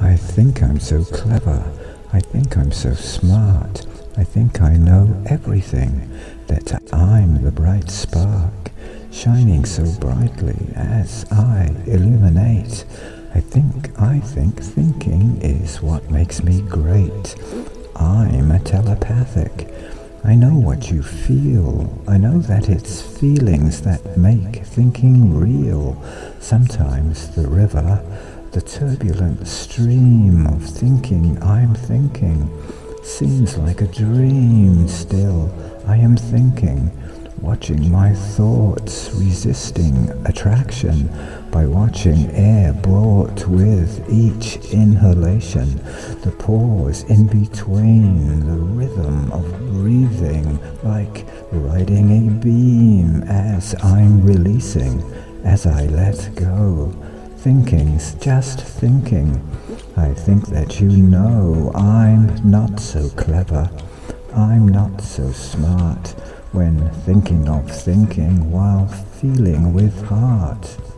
I think I'm so clever. I think I'm so smart. I think I know everything. That I'm the bright spark, shining so brightly as I illuminate. I think, I think thinking is what makes me great. I'm a telepathic. I know what you feel. I know that it's feelings that make thinking real. Sometimes the river, the turbulent stream of thinking I'm thinking, seems like a dream still. I am thinking watching my thoughts resisting attraction by watching air brought with each inhalation, the pause in between, the rhythm of breathing like riding a beam as I'm releasing, as I let go. Thinking's just thinking. I think that you know I'm not so clever. I'm not so smart when thinking of thinking while feeling with heart.